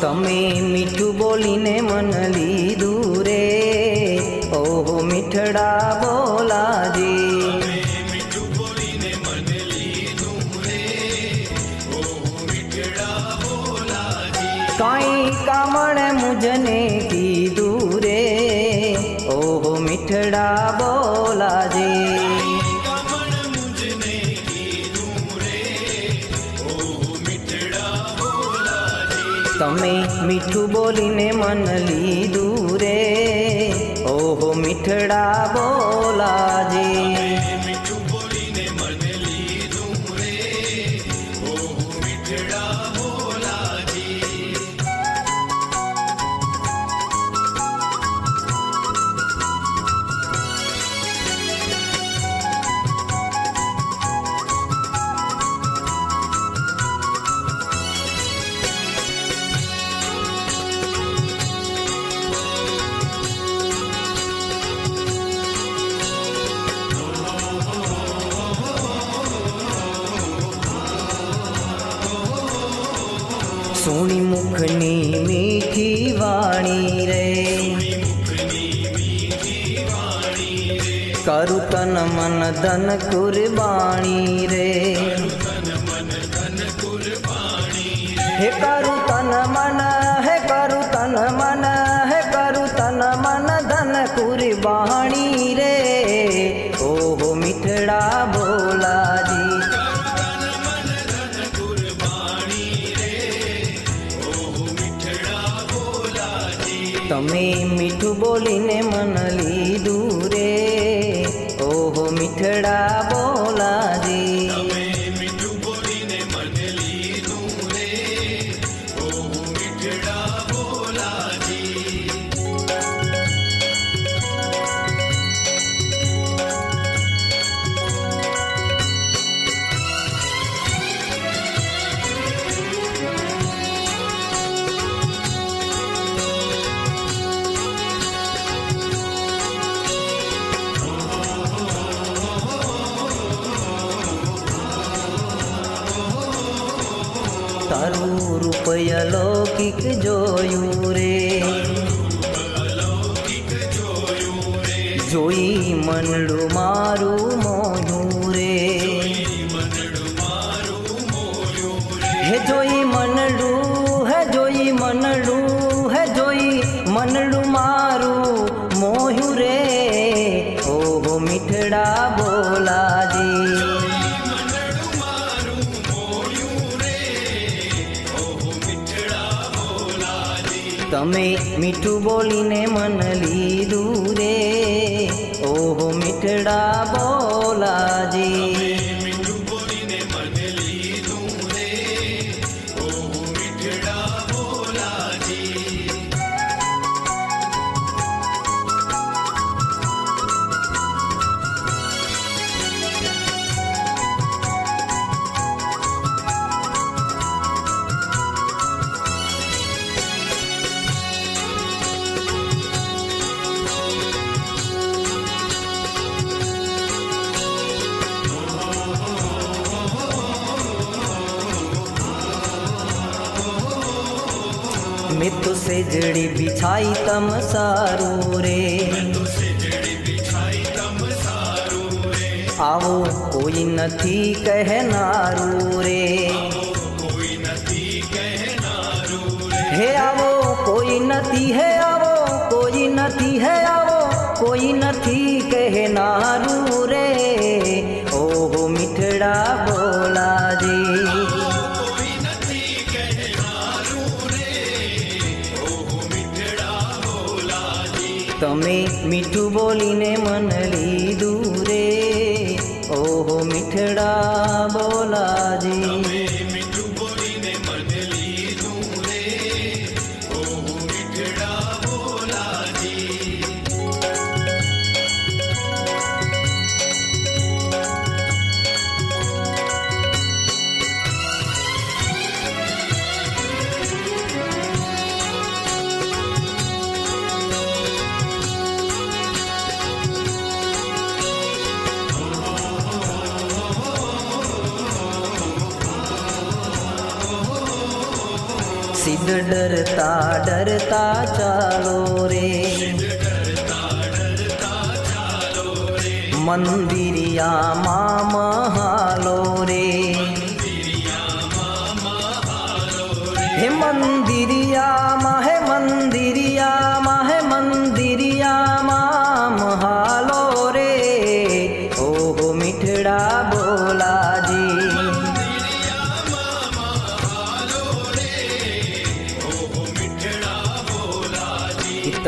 તમે મીઠું બોલીને મન લીધું રે ઓહો મીઠડા બોલાજી મીઠું બોલીને મને લીધું રે ઓ મીઠડા બોલાજી કાંઈ કામણે મુજને કીધું રે ઓહો મીઠડા બોલાજી તમે મીઠું બોલીને મન લીધું રે ઓહો મીઠડા બોલાજી सोनी मुखनी मीठी वाणी रे। करु तन मन धन कुर्बाणी रे। हे करु तन मन, हे करु तन मन, हे करु तन मन धन कुर्बाणी તમે મીઠું બોલીને મન લીધું રે. ઓહો મીઠડા બોલાજી. करू लौकिक जोयू रे जोई मनडू मारू मोयूरे। हे जोई मंडू है जोई मंडू है जोई मंडू તમે મીઠું બોલીને મન લીધું રે ઓહો મીઠડા બોલાજી मित से जड़ी बिछाई तम सारू रे। आवो कोई नथी कहनारू रे। हे आवो कोई नथी, है आवो कोई नथी, है आवो તમે મીઠું બોલીને મન લીધું રે ઓહો મીઠડા બોલાજી सिद्ध डरता डरता चालो रे। मंदिरिया मामा हालो रे। हे मंदिरिया मा, हे मंदिरिया मा, हे मंदिरिया मामा हालो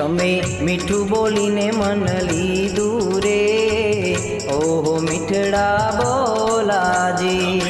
તમે મીઠું બોલીને મન લીધું રે. ઓહો મીઠડા બોલાજી.